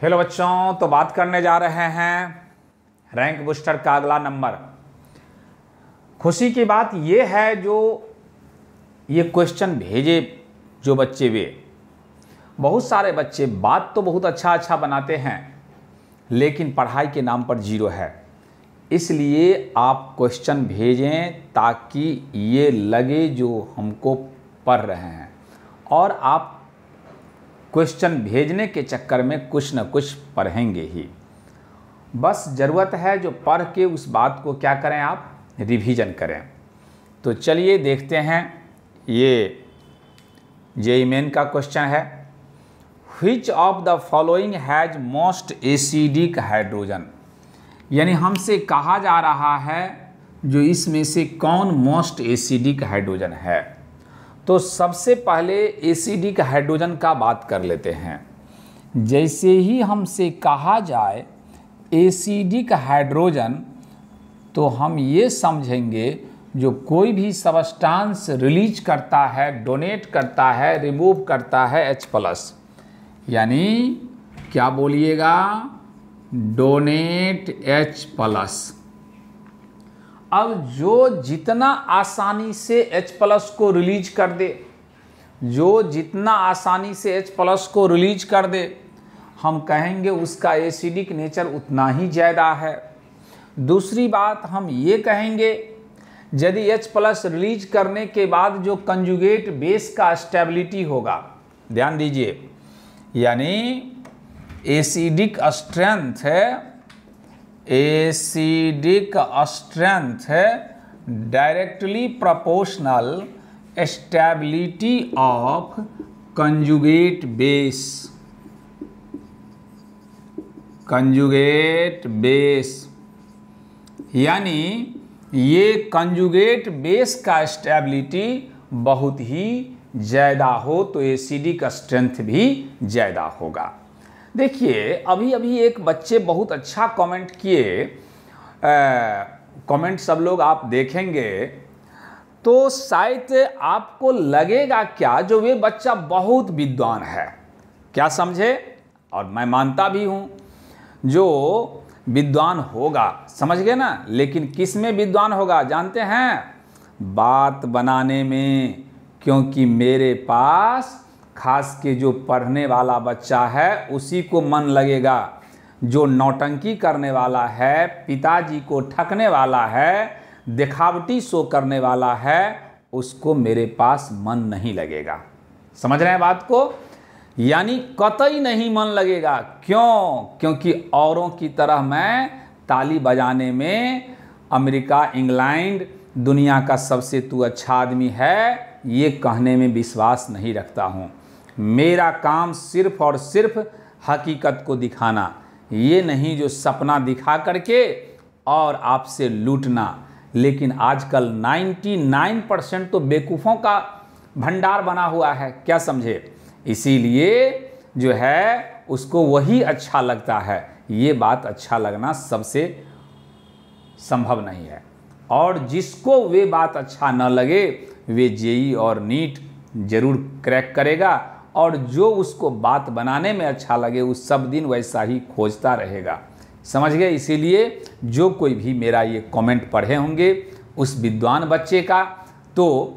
Hello बच्चों तो बात करने जा रहे हैं रैंक बूस्टर का अगला नंबर खुशी की बात ये है जो ये क्वेश्चन भेजे जो बच्चे वे। बहुत सारे बच्चे बात तो बहुत अच्छा अच्छा बनाते हैं, लेकिन पढ़ाई के नाम पर ज़ीरो है। इसलिए आप क्वेश्चन भेजें ताकि ये लगे जो हमको पढ़ रहे हैं। और आप क्वेश्चन भेजने के चक्कर में कुछ न कुछ पढ़ेंगे ही। बस ज़रूरत है जो पढ़ के उस बात को क्या करें आप? रिवीजन करें। तो चलिए देखते हैं। ये जे मेन का क्वेश्चन है। Which of the following has most acidic hydrogen यानी हमसे कहा जा रहा है, जो इसमें से कौन मोस्ट एसिडिक हाइड्रोजन है? तो सबसे पहले एसिडिक हाइड्रोजन का बात कर लेते हैं। जैसे ही हमसे कहा जाए एसिडिक हाइड्रोजन तो हम ये समझेंगे, जो कोई भी सबस्टांस रिलीज़ करता है डोनेट करता है रिमूव करता है एच प्लस यानी क्या बोलिएगा? डोनेट एच प्लस अब जो जितना आसानी से H प्लस को रिलीज़ कर दे, जो जितना आसानी से H प्लस को रिलीज़ कर दे, हम कहेंगे उसका एसिडिक नेचर उतना ही ज़्यादा है। दूसरी बात हम ये कहेंगे, यदि H प्लस रिलीज़ करने के बाद जो कंजुगेट बेस का स्टेबिलिटी होगा, ध्यान दीजिए, यानी एसिडिक स्ट्रेंथ है acidic strength directly proportional stability of conjugate base conjugate base यानी ये कंजुगेट बेस का स्टेबिलिटी बहुत ही ज़्यादा हो तो एसिडिक स्ट्रेंथ भी ज़्यादा होगा। देखिए अभी अभी एक बच्चे बहुत अच्छा कमेंट किए। कमेंट सब लोग आप देखेंगे। तो शायद आपको लगेगा क्या जो वे बच्चा बहुत विद्वान है। क्या समझे? और मैं मानता भी हूँ, जो विद्वान होगा, समझ गए ना? लेकिन किसमें विद्वान होगा, जानते हैं? बात बनाने में, क्योंकि मेरे पास खास के जो पढ़ने वाला बच्चा है, उसी को मन लगेगा। जो नौटंकी करने वाला है, पिताजी को ठकने वाला है, दिखावटी शो करने वाला है, उसको मेरे पास मन नहीं लगेगा। समझ रहे हैं बात को? यानी कतई नहीं मन लगेगा। क्यों? क्योंकि औरों की तरह मैं ताली बजाने में अमेरिका, इंग्लैंड दुनिया का सबसे तू अच्छा आदमी है, ये कहने में विश्वास नहीं रखता हूँ। मेरा काम सिर्फ़ और सिर्फ़ हकीकत को दिखाना, ये नहीं जो सपना दिखा करके और आपसे लूटना। लेकिन आजकल 99 परसेंट तो बेवकूफ़ों का भंडार बना हुआ है, क्या समझे? इसीलिए जो है, उसको वही अच्छा लगता है। ये बात अच्छा लगना सबसे संभव नहीं है। और जिसको वे बात अच्छा न लगे, वे जेई और नीट ज़रूर क्रैक करेगा। और जो उसको बात बनाने में अच्छा लगे, उस सब दिन वैसा ही खोजता रहेगा। समझ गए? इसीलिए जो कोई भी मेरा ये कमेंट पढ़े होंगे, उस विद्वान बच्चे का तो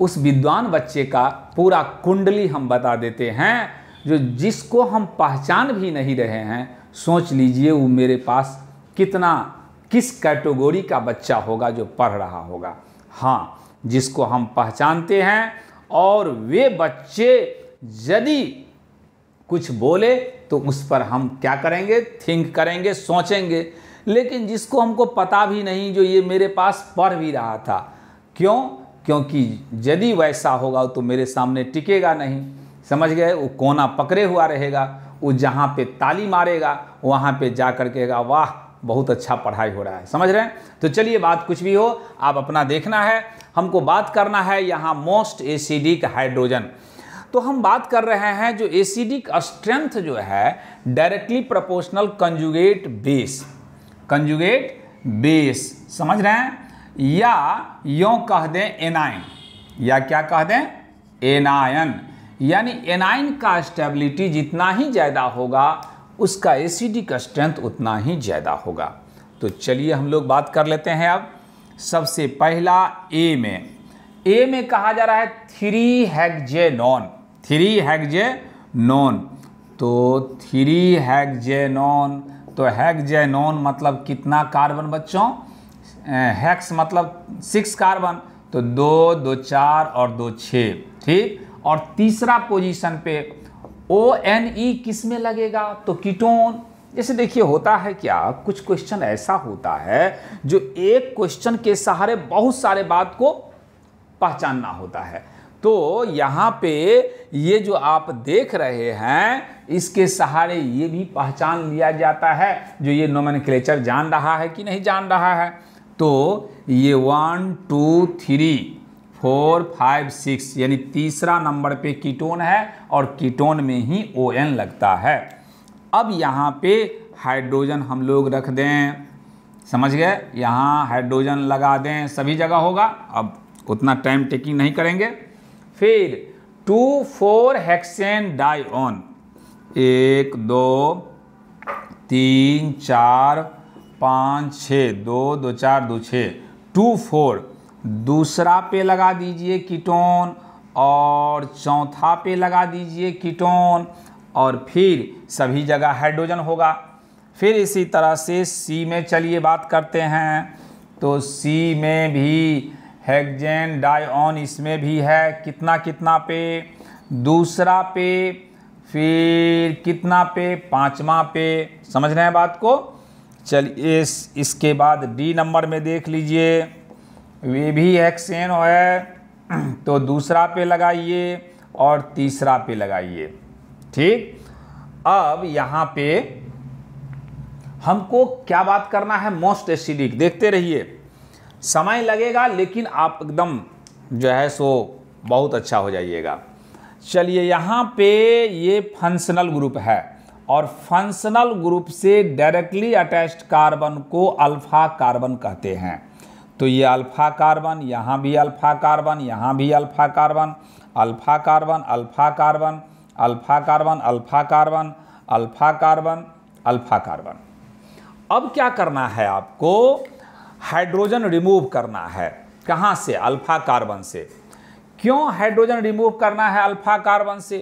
उस विद्वान बच्चे का पूरा कुंडली हम बता देते हैं, जो जिसको हम पहचान भी नहीं रहे हैं, सोच लीजिए वो मेरे पास कितना, किस कैटेगोरी का बच्चा होगा जो पढ़ रहा होगा। हाँ जिसको हम पहचानते हैं और वे बच्चे यदि कुछ बोले तो उस पर हम क्या करेंगे? थिंक करेंगे, सोचेंगे। लेकिन जिसको हमको पता भी नहीं, जो ये मेरे पास पढ़ भी रहा था। क्यों? क्योंकि यदि वैसा होगा तो मेरे सामने टिकेगा नहीं। समझ गए? वो कोना पकड़े हुआ रहेगा, वो जहाँ पे ताली मारेगा, वहाँ पे जा कर कहेगा, वाह, बहुत अच्छा पढ़ाई हो रहा है। समझ रहे हैं? तो चलिए, बात कुछ भी हो, आप अपना देखना है। हमको बात करना है यहाँ मोस्ट एसिडिक हाइड्रोजन। तो हम बात कर रहे हैं जो एसिडिक स्ट्रेंथ जो है directly proportional conjugate base conjugate base समझ रहे हैं? या यो कह दें एनाइन या क्या कह दें? एनायन यानी एनाइन का स्टेबिलिटी जितना ही ज़्यादा होगा, उसका एसिडिक स्ट्रेंथ उतना ही ज़्यादा होगा। तो चलिए हम लोग बात कर लेते हैं अब। सबसे पहला ए में। ए में कहा जा रहा है थ्री हैगजेनॉन थ्री हैगजे नॉन। तो थ्री हैगजे नॉन तो हैगजे नॉन मतलब कितना कार्बन बच्चों? हैक्स मतलब सिक्स कार्बन तो दो दो चार और दो छः ठीक? और तीसरा पोजीशन पे ओ एन ई किसमें लगेगा? तो कीटोन। जैसे देखिए, होता है क्या? कुछ क्वेश्चन ऐसा होता है, जो एक क्वेश्चन के सहारे बहुत सारे बात को पहचानना होता है। तो यहाँ पे ये जो आप देख रहे हैं, इसके सहारे ये भी पहचान लिया जाता है जो ये नोमन जान रहा है कि नहीं जान रहा है। तो ये one two three four five six यानी तीसरा नंबर पे कीटोन है और कीटोन में ही ओ एन लगता है। अब यहाँ पे हाइड्रोजन हम लोग रख दें। समझ गए? यहाँ हाइड्रोजन लगा दें, सभी जगह होगा। अब उतना टाइम टेकिंग नहीं करेंगे। फिर टू फोर हेक्सेन डाइऑन। एक, दो, तीन, चार, पाँच, छः, दो दो, चार, दो, छः। Two four. दूसरा पे लगा दीजिए कीटोन और चौथा पे लगा दीजिए कीटोन और फिर सभी जगह हाइड्रोजन होगा। फिर इसी तरह से सी में चलिए बात करते हैं। तो सी में भी हेक्जेन डाइऑन इसमें भी है। कितना कितना पे? दूसरा पे, फिर कितना पे? पांचवा पे। समझ रहे हैं बात को? चलिए इस, इसके बाद डी नंबर में देख लीजिए। वे भी हेक्सेन है। तो दूसरा पे लगाइए और तीसरा पे लगाइए। ठीक? अब यहाँ पे हमको क्या बात करना है? Most acidic. देखते रहिए। समय लगेगा, लेकिन आप एकदम जो है सो बहुत अच्छा हो जाइएगा। चलिए, यहाँ पे ये फंक्शनल ग्रुप है और फंक्शनल ग्रुप से डायरेक्टली अटैच्ड कार्बन को अल्फ़ा कार्बन कहते हैं। तो ये अल्फ़ा कार्बन यहाँ भी अल्फ़ा कार्बन यहाँ भी alpha carbon alpha carbon alpha carbon alpha carbon alpha carbon alpha carbon alpha carbon अब क्या करना है आपको? हाइड्रोजन रिमूव करना है। कहाँ से? अल्फ़ा कार्बन से। क्यों हाइड्रोजन रिमूव करना है अल्फ़ा कार्बन से?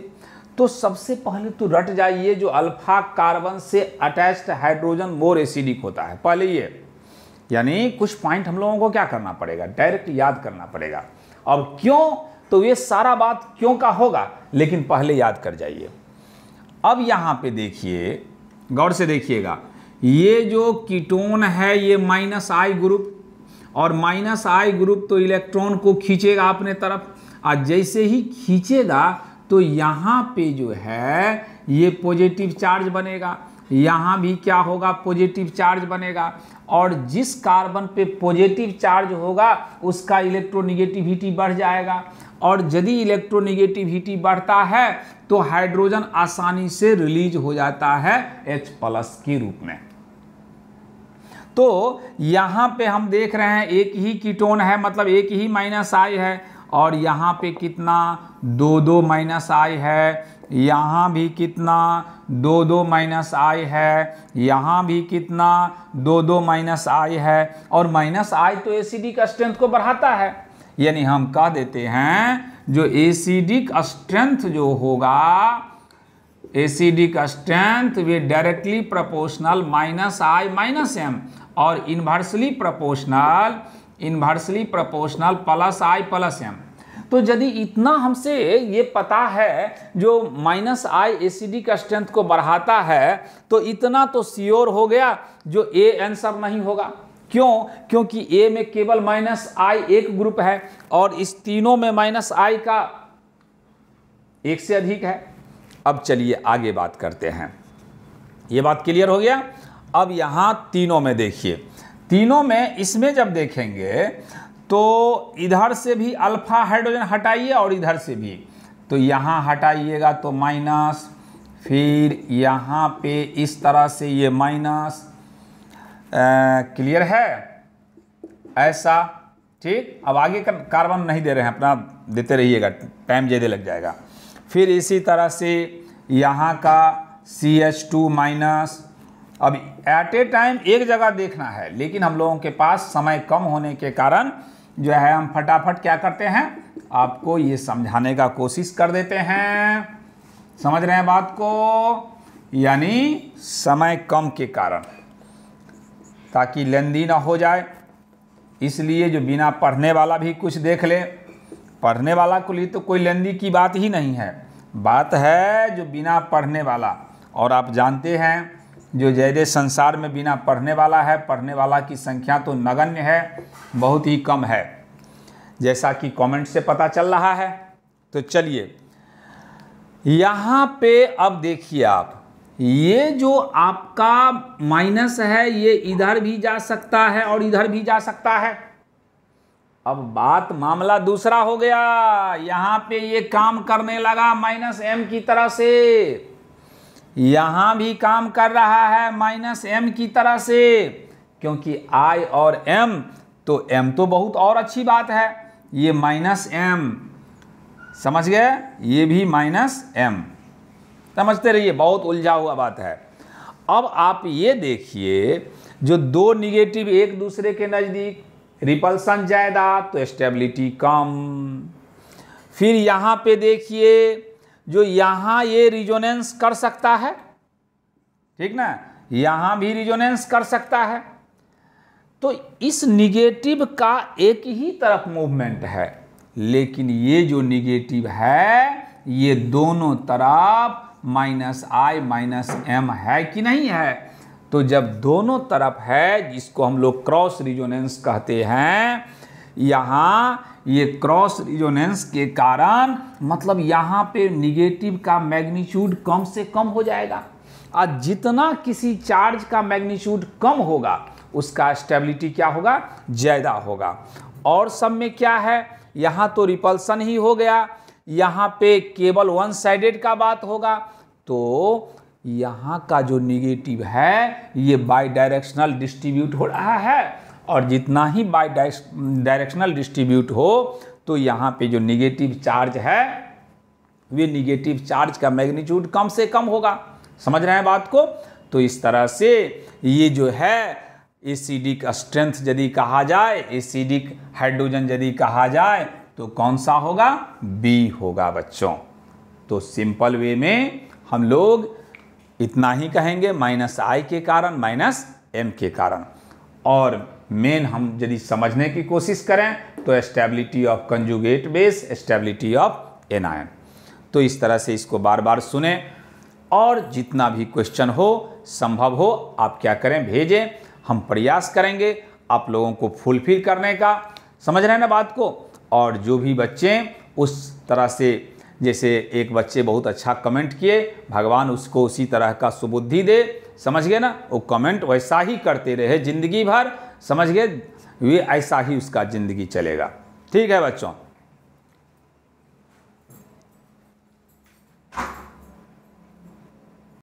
तो सबसे पहले तो रट जाइए जो अल्फ़ा कार्बन से अटैच्ड हाइड्रोजन मोर एसिडिक होता है। पहले ये, यानी कुछ पॉइंट हम लोगों को क्या करना पड़ेगा? डायरेक्ट याद करना पड़ेगा। अब क्यों? तो ये सारा बात क्यों का होगा? लेकिन पहले याद कर जाइए। अब यहाँ पे देखिए, गौर से देखिएगा। ये जो कीटोन है, ये माइनस आई ग्रुप और माइनस आई ग्रुप तो इलेक्ट्रॉन को खींचेगा अपने तरफ़। और जैसे ही खींचेगा तो यहाँ पे जो है, ये पॉजिटिव चार्ज बनेगा। यहाँ भी क्या होगा? पॉजिटिव चार्ज बनेगा। और जिस कार्बन पे पॉजिटिव चार्ज होगा, उसका इलेक्ट्रोनिगेटिविटी बढ़ जाएगा। और यदि इलेक्ट्रोनिगेटिविटी बढ़ता है तो हाइड्रोजन आसानी से रिलीज़ हो जाता है H प्लस के रूप में। तो यहाँ पे हम देख रहे हैं एक ही कीटोन है मतलब एक ही माइनस आई है। और यहाँ पे कितना? दो दो माइनस आई है। यहाँ भी कितना? दो दो माइनस आई है। यहाँ भी कितना? दो दो माइनस आई है। और माइनस आई तो एसिडिक स्ट्रेंथ को बढ़ाता है। यानी हम कह देते हैं, जो एसिडिक स्ट्रेंथ जो होगा acidic strength way directly proportional minus I minus M और inversely proportional inversely proportional plus I plus M तो यदि इतना हमसे ये पता है, जो माइनस आई एसिडिक स्ट्रेंथ को बढ़ाता है तो इतना तो श्योर हो गया, जो ए आंसर नहीं होगा। क्यों? क्योंकि ए में केवल माइनस आई एक ग्रुप है, और इस तीनों में माइनस आई का एक से अधिक है। अब चलिए आगे बात करते हैं। ये बात क्लियर हो गया? अब यहाँ तीनों में देखिए। तीनों में इसमें जब देखेंगे तो इधर से भी अल्फ़ा हाइड्रोजन हटाइए और इधर से भी। तो यहाँ हटाइएगा तो माइनस, फिर यहाँ पे इस तरह से ये माइनस। क्लियर है? ऐसा, ठीक? अब आगे का कार्बन नहीं दे रहे हैं, अपना देते रहिएगा, टाइम ज़्यादा लग जाएगा। फिर इसी तरह से यहाँ का सी एच टू माइनस अब एट ए टाइम एक जगह देखना है, लेकिन हम लोगों के पास समय कम होने के कारण जो है हम फटाफट क्या करते हैं, आपको ये समझाने का कोशिश कर देते हैं। समझ रहे हैं बात को? यानी समय कम के कारण, ताकि लेंदी ना हो जाए। इसलिए जो बिना पढ़ने वाला भी कुछ देख ले, पढ़ने वाला को लिए तो कोई लेंदी की बात ही नहीं है। बात है जो बिना पढ़ने वाला, और आप जानते हैं जो जैदे संसार में बिना पढ़ने वाला है, पढ़ने वाला की संख्या तो नगण्य है, बहुत ही कम है। जैसा कि कमेंट से पता चल रहा है तो चलिए। यहाँ पे अब देखिए आप, ये जो आपका माइनस है, ये इधर भी जा सकता है और इधर भी जा सकता है। अब बात मामला दूसरा हो गया, यहाँ पे ये काम करने लगा माइनस एम की तरह से। यहाँ भी काम कर रहा है माइनस एम की तरह से। क्योंकि आई और एम तो एम तो बहुत और अच्छी बात है। ये माइनस एम, समझ गए? ये भी माइनस एम। समझते रहिए, बहुत उलझा हुआ बात है। अब आप ये देखिए, जो दो निगेटिव एक दूसरे के नज़दीक रिपल्सन ज़्यादा तो स्टेबिलिटी कम। फिर यहाँ पे देखिए जो यहाँ ये रिजोनेंस कर सकता है, ठीक ना? यहाँ भी रिजोनेंस कर सकता है। तो इस निगेटिव का एक ही तरफ़ मूवमेंट है, लेकिन ये जो निगेटिव है, ये दोनों तरफ़ माइनस आई माइनस एम है कि नहीं है? तो जब दोनों तरफ़ है, जिसको हम लोग क्रॉस रिजोनेंस कहते हैं यहाँ ये क्रॉस रिजोनेंस के कारण मतलब यहाँ पे निगेटिव का मैग्नीट्यूड कम से कम हो जाएगा। और जितना किसी चार्ज का मैग्नीट्यूड कम होगा, उसका स्टेबिलिटी क्या होगा? ज़्यादा होगा। और सब में क्या है? यहाँ तो रिपल्सन ही हो गया। यहाँ पे केवल वन साइडेड का बात होगा। तो यहाँ का जो निगेटिव है, ये बाई डायरेक्शनल डिस्ट्रीब्यूट हो रहा है। और जितना ही बाई डायरेक्शनल डिस्ट्रीब्यूट हो तो यहाँ पे जो निगेटिव चार्ज है, वे निगेटिव चार्ज का मैग्नीट्यूड कम से कम होगा। समझ रहे हैं बात को? तो इस तरह से ये जो है एसिडिक स्ट्रेंथ यदि कहा जाए एसिडिक हाइड्रोजन यदि कहा जाए तो कौन सा होगा? बी होगा बच्चों। तो सिंपल वे में हम लोग इतना ही कहेंगे माइनस आई के कारण माइनस एम के कारण। और मेन हम यदि समझने की कोशिश करें तो stability of conjugate base stability of anion तो इस तरह से इसको बार बार सुने, और जितना भी क्वेश्चन हो, संभव हो, आप क्या करें, भेजें, हम प्रयास करेंगे आप लोगों को फुलफिल करने का। समझ रहे हैं ना बात को? और जो भी बच्चे उस तरह से, जैसे एक बच्चे बहुत अच्छा कमेंट किए, भगवान उसको उसी तरह का सुबुद्धि दे। समझ गए ना? वो कमेंट वैसा ही करते रहे ज़िंदगी भर। समझ गए? वे ऐसा ही उसका ज़िंदगी चलेगा। ठीक है बच्चों?